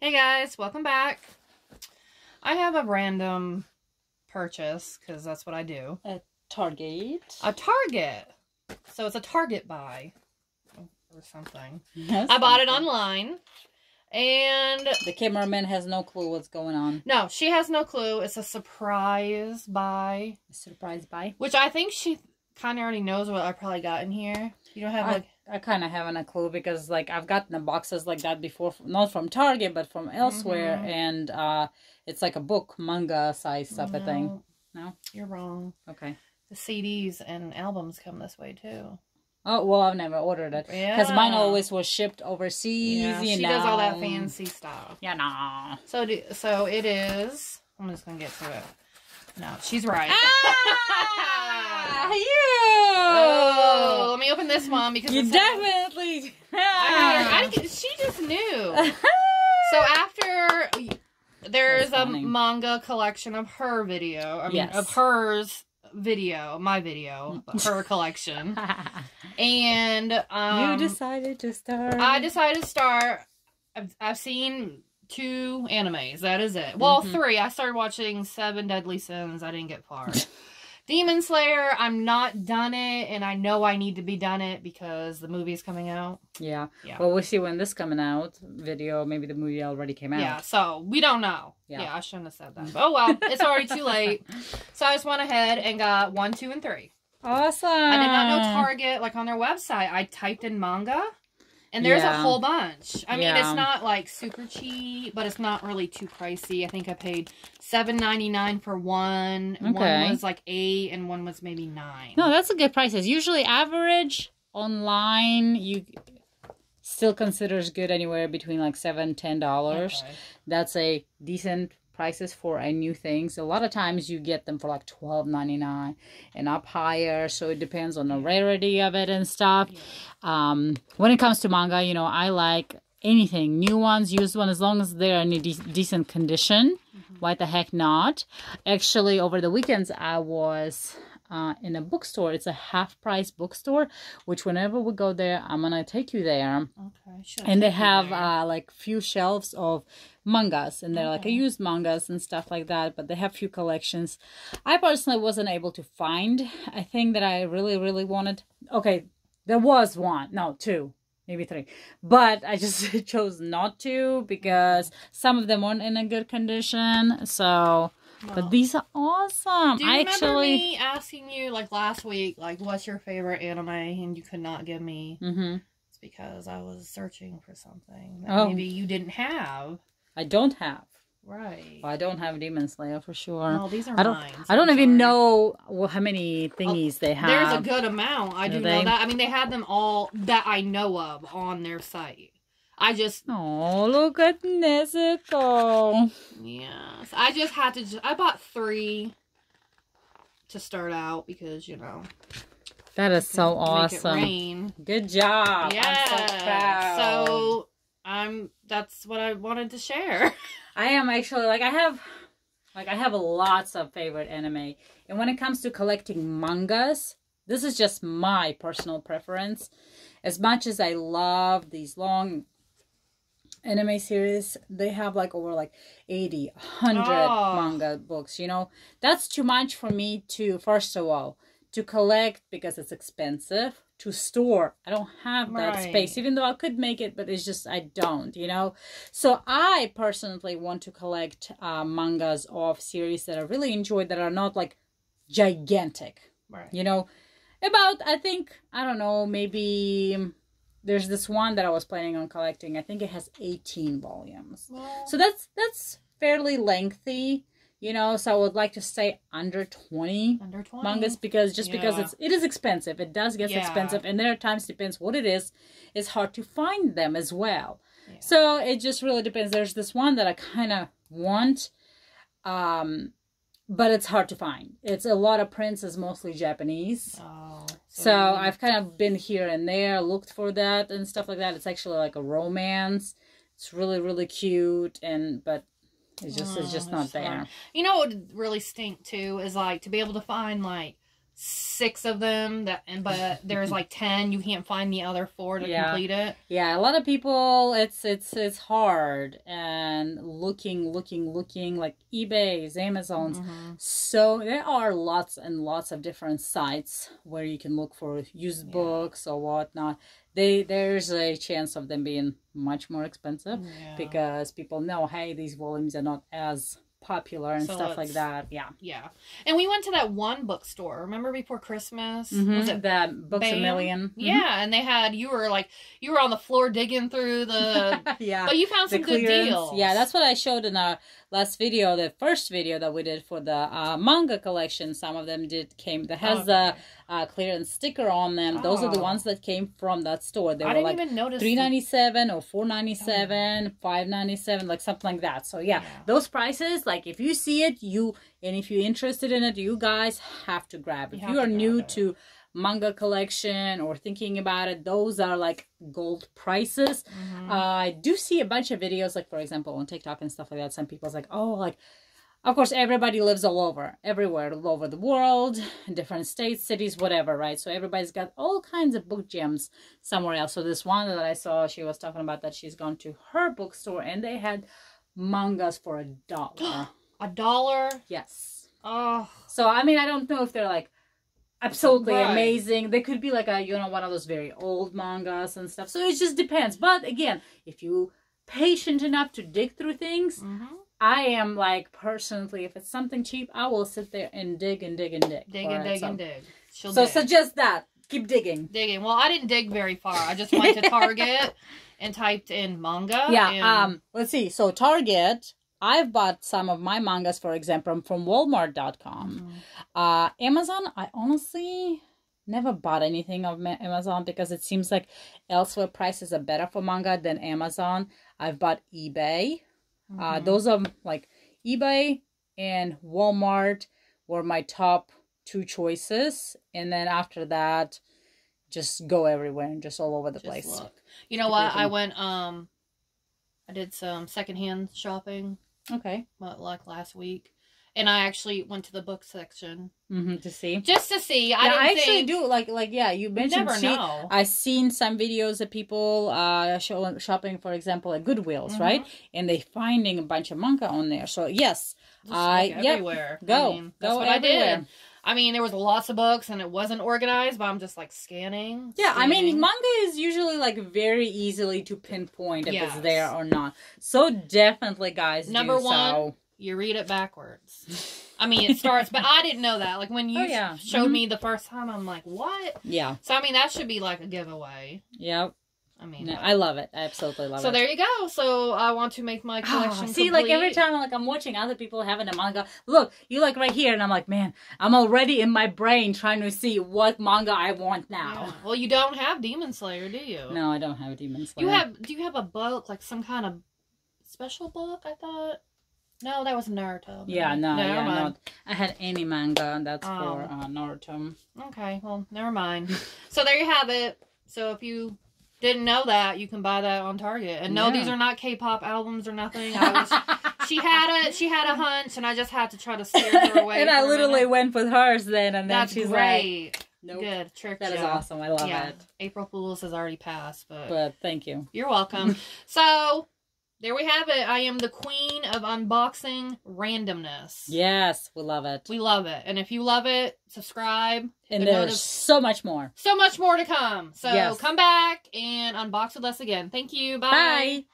Hey guys, welcome back. I have a random purchase because that's what I do. At Target. A Target. So it's a Target buy oh, or something. Yes, I bought it online and The cameraman has no clue what's going on. no, she has no clue. It's a surprise buy, A Surprise buy. which I think she kind of already knows what I probably got in here. You don't have I, like I kind of haven't a clue because like I've gotten the boxes like that before, not from Target but from elsewhere, Mhm. and uh, it's like a book manga size type of thing. No, No, You're wrong. okay. The CDs and albums come this way too. Oh well, I've never ordered it Yeah. because mine always was shipped overseas. Yeah, she know. does all that fancy stuff. Yeah, no. So, do, so it is. I'm just gonna get to it. No, she's right. Ah, you. oh, let me open this one because You definitely. I I she just knew. so after there's a manga collection of her video. I mean, Yes. of hers video, my video, her collection, and um, you decided to start. I decided to start. I've, I've seen two animes. That is it. Well, Mhm. three. I started watching Seven Deadly Sins. I didn't get far. Demon Slayer. I'm not done it, and I know I need to be done it because the movie is coming out. Yeah. Yeah. Well, we'll see when this coming out. Video, maybe the movie already came out. Yeah. So we don't know. Yeah. Yeah. I shouldn't have said that. But oh well, it's already too late. So I just went ahead and got one, two, and three. Awesome. I did not know Target, like on their website. I typed in manga, and there's a whole bunch. I mean, Yeah. it's not like super cheap, but it's not really too pricey. I think I paid seven ninety nine for one. Okay. One was like eight, and one was maybe nine. No, that's a good prices. Usually, average online you still considers good anywhere between like seven ten dollars. Okay. That's a decent prices for a new things. A lot of times you get them for like twelve ninety nine and up higher. So it depends on the rarity of it and stuff. Yeah. Um, when it comes to manga, you know, I like anything new ones, used one, as long as they're in a de- decent condition. Why the heck not? Actually, over the weekends, I was uh, in a bookstore. It's a half price bookstore, which whenever we go there, I'm gonna take you there. Okay. should And they have uh, like few shelves of mangas, and they're like a used mangas and stuff like that. But they have few collections. I personally wasn't able to find a thing that I really, really wanted. Okay, there was one, no, two, maybe three, but I just chose not to because some of them weren't in a good condition. So, Well, but these are awesome. Do you I remember actually. me asking you like last week, like, what's your favorite anime, and you could not give me? hmm It's because I was searching for something that Oh. maybe you didn't have. I don't have. Right. I don't have Demon Slayer for sure. No, these are I don't. mine. so I don't even know well, how many thingies they have. There's a good amount. I Do do know that. I mean, they had them all that I know of on their site. I just, Oh, look at Nezuko. yes, I just had to. Just, I bought three to start out because you know, That is so awesome. Good job. Yeah. I'm so proud. So I'm. That's what I wanted to share. I am actually like I have like I have lots of favorite anime. And when it comes to collecting mangas, this is just my personal preference. As much as I love these long anime series, they have like over like 80, 100 Oh. manga books, you know. That's too much for me to first of all to collect because it's expensive to store i don't have that Right. space even though i could make it but it's just i don't you know so i personally want to collect uh, mangas of series that i really enjoy that are not like gigantic Right. you know about i think i don't know maybe there's this one that i was planning on collecting. I think it has 18 volumes. So that's that's fairly lengthy you know so i would like to say under 20 under twenty? mangas because just because it's it is expensive. It does get Yeah. expensive and there are times depends what it is it's hard to find them as well. Yeah. so it just really depends. There's this one that i kind of want um but it's hard to find. It's a lot of prints is mostly japanese. Oh. So oh. i've kind of been here and there looked for that and stuff like that. It's actually like a romance. It's really really cute and but it's just it's Oh, just not there. You know what would really stink too is like to be able to find like six of them that and but there's like 10 you can't find the other four to Yeah. complete it Yeah, a lot of people it's it's it's hard and looking looking looking like eBay's, Amazon's. Mhm. So there are lots and lots of different sites where you can look for used Yeah. books or whatnot. They there's a chance of them being much more expensive Yeah. because people know hey these volumes are not as popular and So stuff like that. Yeah. yeah and we went to that one bookstore remember before christmas Mhm, was it that books a Bam? million? Mhm. yeah and they had you were like you were on the floor digging through the yeah. but you found the some good deals Yeah, that's what I showed in our last video, the first video that we did for the uh, manga collection. Some of them did came that has the Okay. uh, clearance sticker on them. Those are the Oh. ones that came from that store. They i were didn't like even notice three the- or four ninety seven, five ninety seven, like something like that. So yeah, Yeah. those prices, like if you see it, you and if you're interested in it, you guys have to grab. You If you are new it. to manga collection or thinking about it, those are like gold prices. Mhm. Uh, I do see a bunch of videos, like for example on TikTok and stuff like that. Some people's like, oh, like, of course, everybody lives all over, everywhere, all over the world, different states, cities, whatever, right? So everybody's got all kinds of book gems somewhere else. So this one that I saw, she was talking about that she's gone to her bookstore and they had mangas for a dollar. a dollar yes. oh So I mean, I don't know if they're like absolutely Right. amazing. They could be like a you know one of those very old mangas and stuff. So it just depends. But again, if you patient enough to dig through things, mhm. I am like personally, if it's something cheap, I will sit there and dig and dig and dig. dig and dig and dig She'll So dig. suggest that. Keep digging. digging. Well, I didn't dig very far. I just went to Target and typed in manga. Yeah. and- Um. Let's see. So Target. I've bought some of my mangas, for example, from Walmart.com. Mhm. Uh, Amazon, I honestly never bought anything of Ma- Amazon because it seems like elsewhere prices are better for manga than Amazon. I've bought eBay. Uh, Mhm. those are like eBay and Walmart were my top two choices, and then after that, just go everywhere and just all over the Just place. look. You know what? I went. Um, I did some secondhand shopping, Okay. what, like last week, and I actually went to the book section mm-hmm, to see. just to see. I yeah, I actually think, do like like yeah. You You mentioned never see, know. I've seen some videos of people uh show, shopping, for example, at Goodwills, Mhm. right? And they finding a bunch of manga on there. So yes, Just, I- like, yep. go I mean, that's go what everywhere. I did. I mean, there was lots of books and it wasn't organized, but I'm just like scanning. Yeah, I mean, manga is usually like very easily to pinpoint if Yes. it's there or not. So definitely, guys, Number one, so. you read it backwards. I mean, it starts, but I didn't know that. Like when you Oh, yeah. showed Mhm. me the first time, I'm like, what? Yeah, So I mean, that should be like a giveaway. yeah. I mean, No, I love it. I absolutely love so it. So there you go. So I want to make my Ah, collection. see, like every time, like I'm watching other people having a manga. Look, you like right here, and I'm like, man, I'm already in my brain trying to see what manga I want Yeah. now. Well, you don't have Demon Slayer, do you? No, I don't have Demon Slayer. You have? Do you have a book like some kind of special book? I thought. No, that was Naruto. Yeah, no, Never yeah, mind. not. I had any manga, and that's for Um, uh, Naruto. Okay, well, never mind. so there you have it. So if you didn't know that, you can buy that on Target. And no, Yeah. these are not K-pop albums or nothing. I was, she had a she had a hunch, and I just had to try to steer her away. and I literally went with hers then, and then That's she's like, great. nope. Good trick. That is awesome. I love yeah, it. April Fools has already passed, but, But thank you. you're welcome. so there we have it. I am the queen of unboxing randomness. Yes, we love it. We love it. And if you love it, subscribe. and the there's so much more. So much more to come. So Yes. come back and unbox with us again. Thank you. Bye. Bye.